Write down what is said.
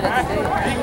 it at the day.